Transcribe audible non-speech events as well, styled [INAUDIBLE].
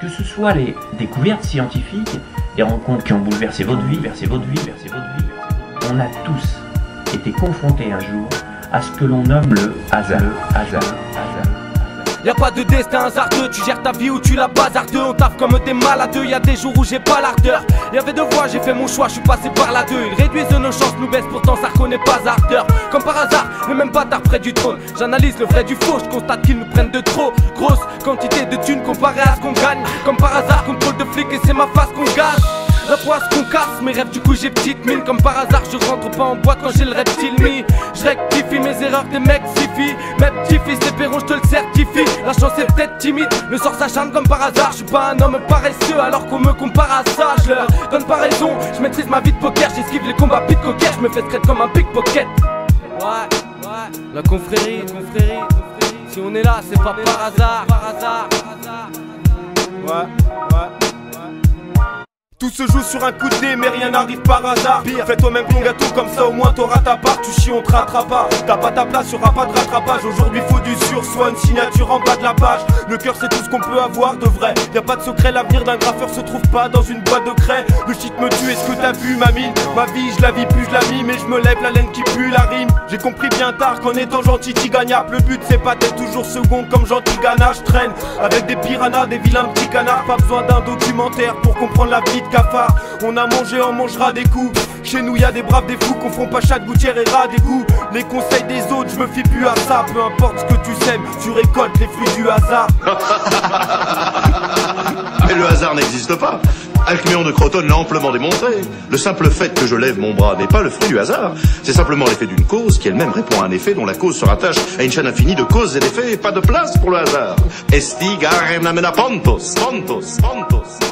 Que ce soit les découvertes scientifiques, les rencontres qui ont bouleversé votre vie, versé votre vie, versé votre vie, on a tous été confrontés un jour à ce que l'on nomme le hasard. Le hasard. Hasard. Y'a pas de destin hasardeux, tu gères ta vie ou tu la bazardeux. On taffe comme des maladeux, y'a des jours où j'ai pas l'ardeur. Y'avait deux voies, j'ai fait mon choix, je suis passé par la deux. Ils réduisent nos chances, nous baissent, pourtant ça reconnaît pas ardeur. Comme par hasard, le même bâtard près du trône. J'analyse le vrai du faux, je constate qu'ils nous prennent de trop. Grosse quantité de thunes comparée à ce qu'on gagne. Comme par hasard, contrôle de flic et c'est ma face qu'on gâche. La poisse qu'on casse, mes rêves du coup j'ai petite mine. Comme par hasard je rentre pas en boîte quand j'ai le reptile Je rectifie mes erreurs des mecs La chance est peut-être timide, le sort s'acharne comme par hasard. Je suis pas un homme paresseux alors qu'on me compare à ça. Je leur donne pas raison, je maîtrise ma vie de poker. J'esquive les combats pit cocker, je me fais traiter comme un pickpocket. Ouais, ouais, la confrérie, confrérie, Si on est là c'est pas par hasard, par hasard. Ouais tout se joue sur un coup de nez, mais rien n'arrive par hasard. Pire, fais toi-même ton gâteau, comme ça au moins t'auras ta part. Tu chies, on te rattrape pas. T'as pas ta place, y'aura pas de rattrapage. Aujourd'hui, faut du sursoin, une signature en bas de la page. Le cœur, c'est tout ce qu'on peut avoir de vrai. Y a pas de secret, l'avenir d'un graffeur se trouve pas dans une boîte de craie. Le shit me tue, est-ce que t'as vu ma mine? Ma vie, je la vis plus, je la vis, mais je me lève la laine qui pue la rime. J'ai compris bien tard qu'en étant gentil, t'y gagnable. Le but, c'est pas d'être toujours second comme gentil gana. Je traîne avec des piranhas, des vilains petits canards. Pas besoin d'un documentaire pour comprendre la vie On a mangé, on mangera des coups. Chez nous, y a des braves, des fous qu'on pas chaque gouttière et ras des goûts. Les conseils des autres, je me fie plus à ça. Peu importe ce que tu sèmes, tu récoltes les fruits du hasard. [LAUGHS] Mais le hasard n'existe pas. Alcméon de Croton l'a amplement démontré. Le simple fait que je lève mon bras n'est pas le fruit du hasard. C'est simplement l'effet d'une cause qui elle-même répond à un effet dont la cause se rattache à une chaîne infinie de causes et d'effets et pas de place pour le hasard. Esti pontos, pontos, pontos.